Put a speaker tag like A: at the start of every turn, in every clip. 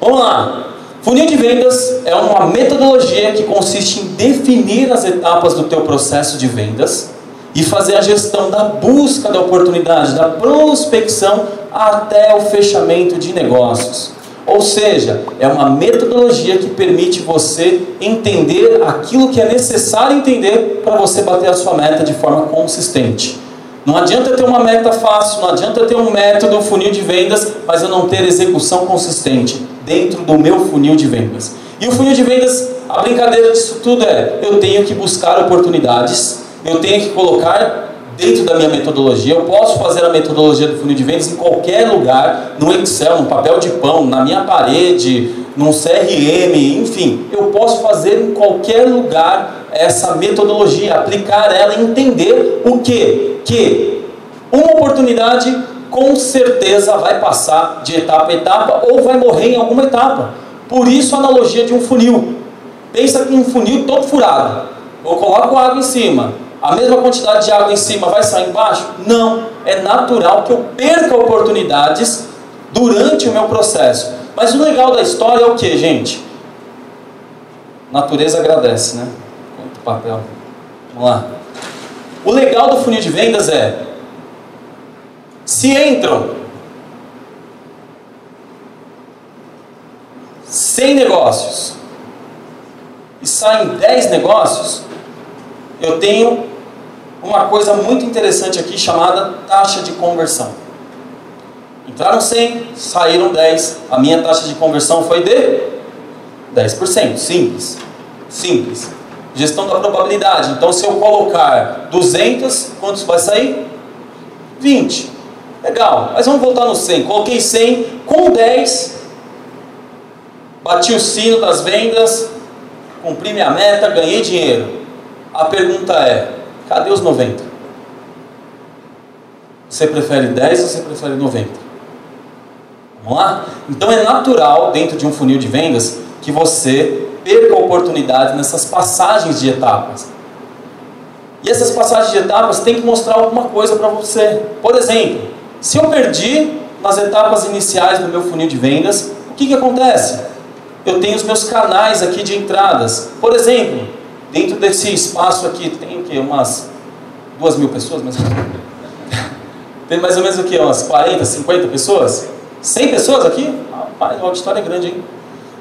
A: Vamos lá. Funil de vendas é uma metodologia que consiste em definir as etapas do teu processo de vendas e fazer a gestão da busca da oportunidade, da prospecção até o fechamento de negócios. Ou seja, é uma metodologia que permite você entender aquilo que é necessário entender para você bater a sua meta de forma consistente. Não adianta ter uma meta fácil, não adianta ter um método, um funil de vendas, mas eu não ter execução consistente dentro do meu funil de vendas. E o funil de vendas, a brincadeira disso tudo é: eu tenho que buscar oportunidades, eu tenho que colocar dentro da minha metodologia. Eu posso fazer a metodologia do funil de vendas em qualquer lugar, no Excel, no papel de pão, na minha parede, num CRM, enfim. Eu posso fazer em qualquer lugar essa metodologia, aplicar ela entender o que? Que uma oportunidade com certeza vai passar de etapa a etapa ou vai morrer em alguma etapa. Por isso a analogia de um funil. Pensa que um funil todo furado. Eu coloco água em cima, a mesma quantidade de água em cima vai sair embaixo? Não. É natural que eu perca oportunidades durante o meu processo. Mas o legal da história é o que, gente? Natureza agradece, né? Quanto papel. Vamos lá. O legal do funil de vendas é se entram 100 negócios e saem 10 negócios, eu tenho uma coisa muito interessante aqui chamada taxa de conversão. Entraram 100, saíram 10. A minha taxa de conversão foi de 10%. Simples. Simples. Gestão da probabilidade. Então, se eu colocar 200, quantos vai sair? 20. Legal. Mas vamos voltar no 100. Coloquei 100, com 10, bati o sino das vendas, cumpri minha meta, ganhei dinheiro. A pergunta é: cadê os 90? Você prefere 10 ou você prefere 90? Vamos lá? Então é natural, dentro de um funil de vendas, que você perca oportunidade nessas passagens de etapas. E essas passagens de etapas têm que mostrar alguma coisa para você. Por exemplo, se eu perdi nas etapas iniciais do meu funil de vendas, o que, que acontece? Eu tenho os meus canais aqui de entradas. Por exemplo, Dentro desse espaço aqui tem o quê? Umas duas mil pessoas? Mas... tem mais ou menos o quê? Umas 40, 50 pessoas? 100 pessoas aqui? Rapaz, o auditório é grande, hein?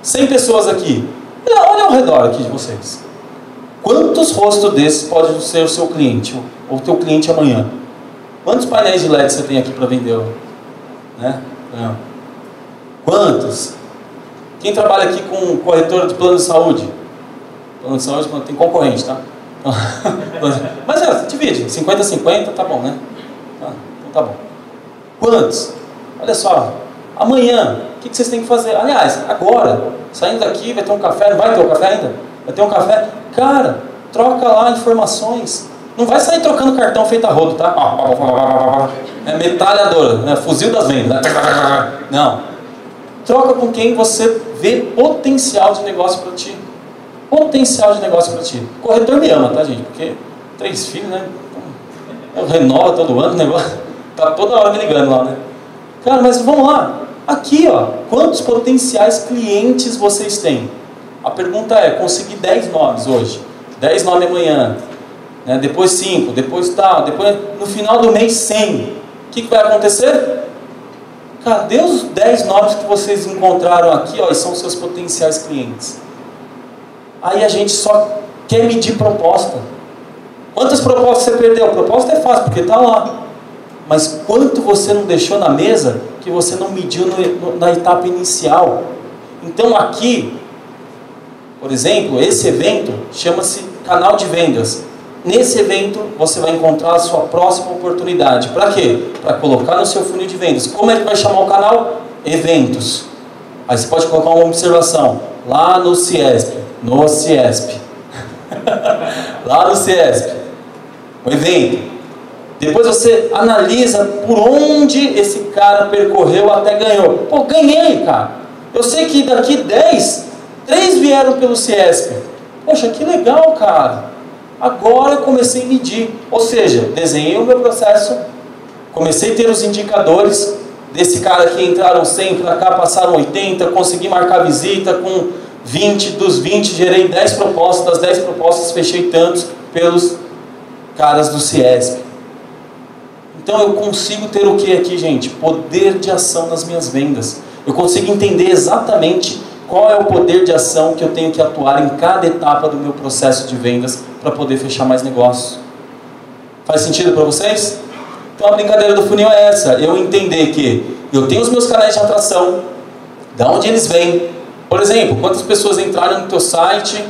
A: 100 pessoas aqui. Olha ao redor aqui de vocês. Quantos rostos desses pode ser o seu cliente? Ou o teu cliente amanhã? Quantos painéis de LED você tem aqui para vender? Né? Não. Quantos? Quem trabalha aqui com corretora de plano de saúde? Plano de saúde tem concorrente, tá? Mas é, divide, 50-50, tá bom, né? Tá, então tá bom. Quantos? Olha só, amanhã, o que, que vocês têm que fazer? Aliás, agora, saindo daqui, vai ter um café, não vai ter um café ainda? Vai ter um café? Cara, troca lá informações. Não vai sair trocando cartão feito a rodo, tá? É metralhadora, né? fuzil das vendas. Não. Troca com quem você vê potencial de negócio para ti potencial de negócio para ti. Corretor me ama, tá, gente? Porque três filhos, né? Então, renova todo ano o negócio. Tá toda hora me ligando lá, né? Cara, mas vamos lá. Aqui, ó. Quantos potenciais clientes vocês têm? A pergunta é: consegui 10 nomes hoje. 10 nomes amanhã. Né? Depois 5. Depois tal. Depois, no final do mês, 100. O que, que vai acontecer? Cadê os 10 nomes que vocês encontraram aqui, ó, e são seus potenciais clientes? Aí a gente só quer medir proposta. Quantas propostas você perdeu? Proposta é fácil, porque está lá. Mas quanto você não deixou na mesa que você não mediu no, no, na etapa inicial? Então aqui, por exemplo, esse evento chama-se canal de vendas. Nesse evento você vai encontrar a sua próxima oportunidade. Para quê? Para colocar no seu funil de vendas. Como é que vai chamar o canal? Eventos. Aí você pode colocar uma observação lá no CIESP no CIESP. Lá no CIESP. O evento. Depois você analisa por onde esse cara percorreu até ganhou. Pô, ganhei, cara. Eu sei que daqui 10, 3 vieram pelo CIESP. Poxa, que legal, cara. Agora comecei a medir. Ou seja, desenhei o meu processo, comecei a ter os indicadores, desse cara que entraram 100 para cá, passaram 80, consegui marcar visita com 20, dos 20 gerei 10 propostas, das 10 propostas fechei tantos pelos caras do Ciesp. Então eu consigo ter o que aqui, gente? Poder de ação nas minhas vendas. Eu consigo entender exatamente qual é o poder de ação que eu tenho que atuar em cada etapa do meu processo de vendas para poder fechar mais negócios. Faz sentido para vocês? Então a brincadeira do funil é essa: eu entender que eu tenho os meus canais de atração, da onde eles vêm. Por exemplo, quantas pessoas entraram no teu site,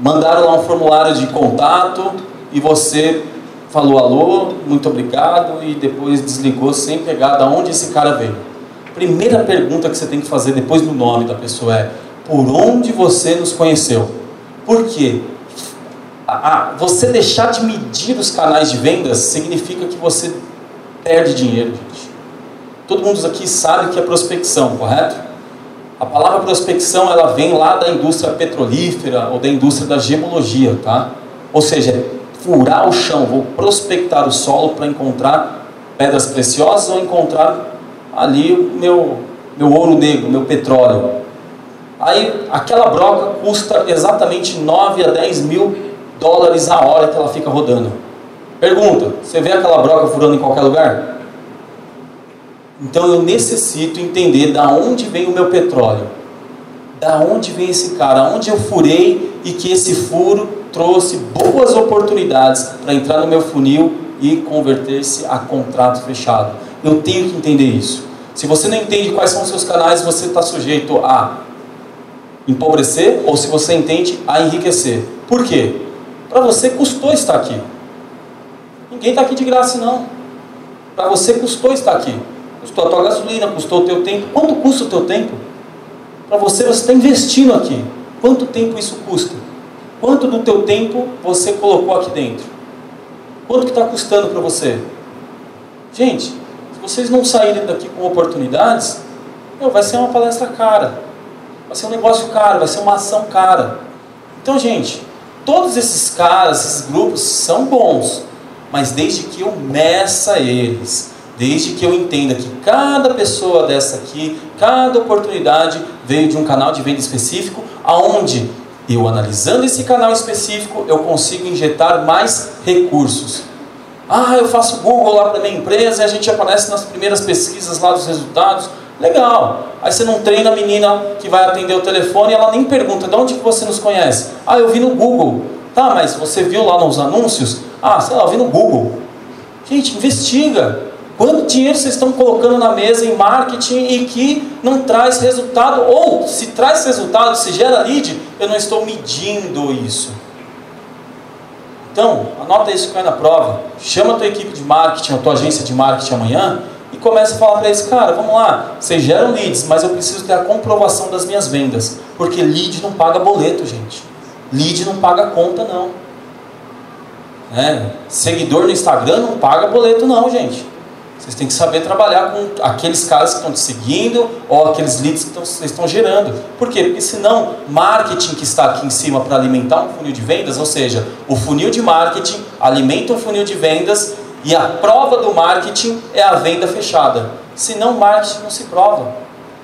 A: mandaram lá um formulário de contato e você falou alô, muito obrigado e depois desligou sem pegar da onde esse cara veio. Primeira pergunta que você tem que fazer depois do nome da pessoa é: por onde você nos conheceu? Por quê? Ah, você deixar de medir os canais de vendas significa que você perde dinheiro, gente. Todo mundo aqui sabe que é prospecção, correto? A palavra prospecção ela vem lá da indústria petrolífera ou da indústria da gemologia, tá? Ou seja, furar o chão, vou prospectar o solo para encontrar pedras preciosas ou encontrar ali o meu, meu ouro negro, meu petróleo. Aí aquela broca custa exatamente 9 a 10 mil dólares a hora que ela fica rodando. Pergunta: você vê aquela broca furando em qualquer lugar? Então eu necessito entender da onde vem o meu petróleo. Da onde vem esse cara? Onde eu furei e que esse furo trouxe boas oportunidades para entrar no meu funil e converter-se a contrato fechado. Eu tenho que entender isso. Se você não entende quais são os seus canais, você está sujeito a empobrecer ou se você entende, a enriquecer. Por quê? Para você custou estar aqui. Ninguém está aqui de graça, não. Para você custou estar aqui. Custou a tua gasolina, custou o teu tempo. Quanto custa o teu tempo? Para você, você está investindo aqui. Quanto tempo isso custa? Quanto do teu tempo você colocou aqui dentro? Quanto que está custando para você? Gente, se vocês não saírem daqui com oportunidades, meu, vai ser uma palestra cara. Vai ser um negócio caro, vai ser uma ação cara. Então, gente, todos esses caras, esses grupos são bons mas desde que eu meça eles, desde que eu entenda que cada pessoa dessa aqui, cada oportunidade veio de um canal de venda específico, aonde eu analisando esse canal específico, eu consigo injetar mais recursos. Ah, eu faço Google lá para minha empresa e a gente aparece nas primeiras pesquisas lá dos resultados. Legal. Aí você não treina a menina que vai atender o telefone e ela nem pergunta de onde você nos conhece. Ah, eu vi no Google. Tá, mas você viu lá nos anúncios? Ah, sei lá, eu vi no Google. Gente, investiga. Quanto dinheiro vocês estão colocando na mesa em marketing e que não traz resultado? Ou, se traz resultado, se gera lead, eu não estou medindo isso. Então, anota isso que vai na prova. Chama a tua equipe de marketing, a tua agência de marketing amanhã e começa a falar para eles, cara, vamos lá, vocês geram leads, mas eu preciso ter a comprovação das minhas vendas. Porque lead não paga boleto, gente. Lead não paga conta, não. Né? Seguidor no Instagram não paga boleto, não, gente. Vocês têm que saber trabalhar com aqueles caras que estão te seguindo ou aqueles leads que vocês estão gerando. Por quê? Porque senão, marketing que está aqui em cima para alimentar um funil de vendas, ou seja, o funil de marketing alimenta um funil de vendas e a prova do marketing é a venda fechada. Senão, marketing não se prova.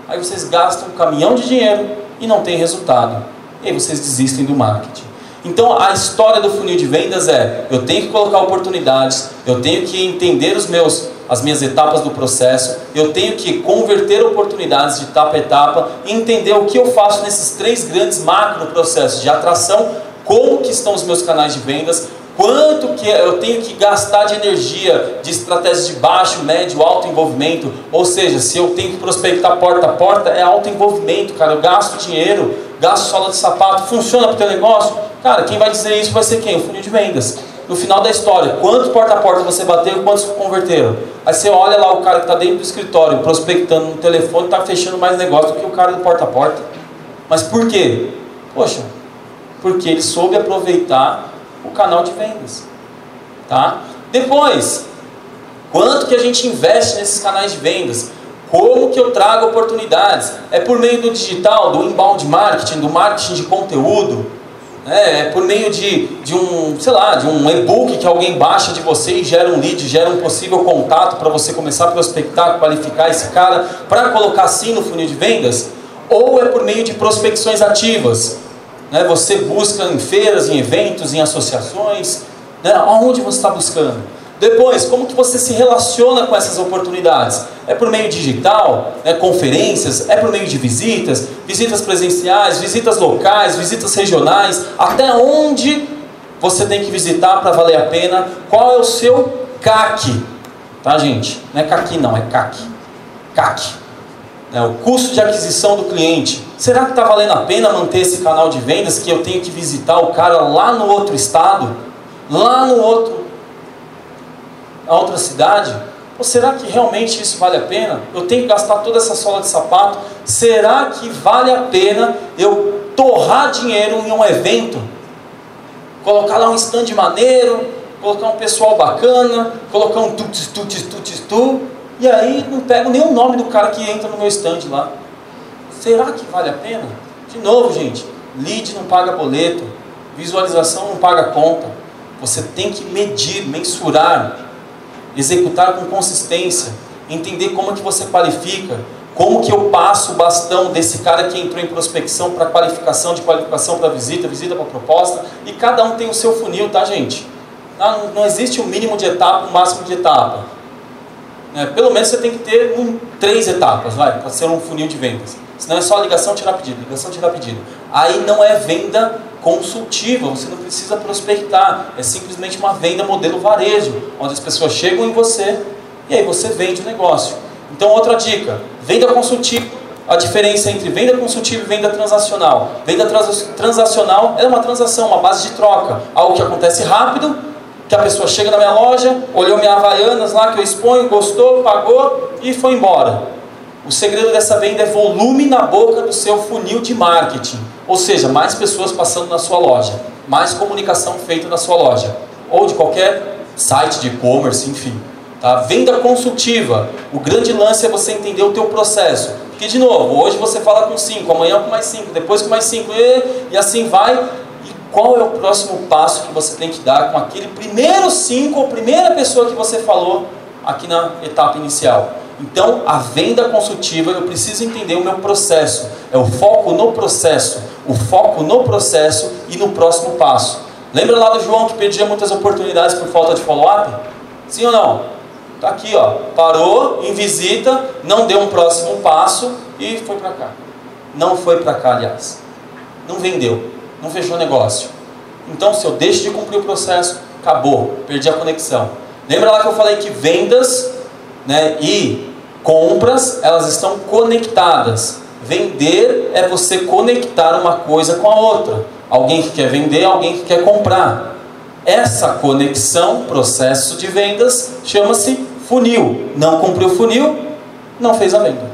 A: Aí vocês gastam um caminhão de dinheiro e não tem resultado e aí vocês desistem do marketing. Então a história do funil de vendas é: eu tenho que colocar oportunidades, eu tenho que entender os meus, as minhas etapas do processo, eu tenho que converter oportunidades de etapa a etapa e entender o que eu faço nesses três grandes macro processos de atração, como que estão os meus canais de vendas, quanto que eu tenho que gastar de energia de estratégias de baixo, médio, alto envolvimento, ou seja, se eu tenho que prospectar porta a porta, é alto envolvimento, cara, eu gasto dinheiro, gasto sola de sapato, funciona para o teu negócio? Cara, quem vai dizer isso vai ser quem? O funil de vendas. No final da história, quantos porta a porta você bateu e quantos converteram? Aí você olha lá o cara que está dentro do escritório, prospectando no telefone, está fechando mais negócio do que o cara do porta a porta. Mas por quê? Poxa, porque ele soube aproveitar o canal de vendas. Tá? Depois, quanto que a gente investe nesses canais de vendas? Como que eu trago oportunidades? É por meio do digital, do inbound marketing, do marketing de conteúdo? É, é por meio de, de um, sei lá, de um e-book que alguém baixa de você e gera um lead, gera um possível contato para você começar a prospectar, qualificar esse cara para colocar sim no funil de vendas? Ou é por meio de prospecções ativas? Né? Você busca em feiras, em eventos, em associações, né? Aonde você está buscando? Depois, como que você se relaciona com essas oportunidades? É por meio digital, né, conferências, é por meio de visitas, visitas presenciais, visitas locais, visitas regionais, até onde você tem que visitar para valer a pena? Qual é o seu CAC? Tá, gente? Não é CAC não, é CAC. CAC. É o custo de aquisição do cliente. Será que está valendo a pena manter esse canal de vendas que eu tenho que visitar o cara lá no outro estado? Lá no outro a outra cidade? Ou será que realmente isso vale a pena? Eu tenho que gastar toda essa sola de sapato? Será que vale a pena eu torrar dinheiro em um evento? Colocar lá um stand maneiro, colocar um pessoal bacana, colocar um tutis, tutis, tutis, tu, e aí não pego nem o nome do cara que entra no meu stand lá. Será que vale a pena? De novo, gente, lead não paga boleto, visualização não paga conta. Você tem que medir, mensurar, executar com consistência, entender como que você qualifica, como que eu passo o bastão desse cara que entrou em prospecção para qualificação, de qualificação para visita, visita para proposta, e cada um tem o seu funil, tá gente? Não, não existe um mínimo de etapa, um máximo de etapa. É, pelo menos você tem que ter um, três etapas, vai, para ser um funil de vendas. Senão é só ligação, tirar pedido, ligação, tirar pedido. Aí não é venda consultiva, você não precisa prospectar, é simplesmente uma venda modelo varejo, onde as pessoas chegam em você e aí você vende o negócio. Então, outra dica: venda consultiva. A diferença entre venda consultiva e venda transacional. Venda trans transacional é uma transação, uma base de troca, algo que acontece rápido, que a pessoa chega na minha loja, olhou minha Havaianas lá que eu exponho, gostou, pagou e foi embora. O segredo dessa venda é volume na boca do seu funil de marketing. Ou seja, mais pessoas passando na sua loja, mais comunicação feita na sua loja, ou de qualquer site de e-commerce, enfim. Tá? Venda consultiva. O grande lance é você entender o teu processo. Porque, de novo, hoje você fala com 5, amanhã com mais 5, depois com mais 5, e, e assim vai. E qual é o próximo passo que você tem que dar com aquele primeiro 5 ou primeira pessoa que você falou aqui na etapa inicial? Então, a venda consultiva, eu preciso entender o meu processo. É o foco no processo, o foco no processo e no próximo passo. Lembra lá do João que perdia muitas oportunidades por falta de follow-up? Sim ou não? Tá aqui, ó. Parou em visita, não deu um próximo passo e foi para cá. Não foi para cá, aliás. Não vendeu, não fechou negócio. Então, se eu deixo de cumprir o processo, acabou, perdi a conexão. Lembra lá que eu falei que vendas né, e compras, elas estão conectadas. Vender é você conectar uma coisa com a outra. Alguém que quer vender, alguém que quer comprar. Essa conexão, processo de vendas, chama-se funil. Não cumpriu o funil, não fez a venda.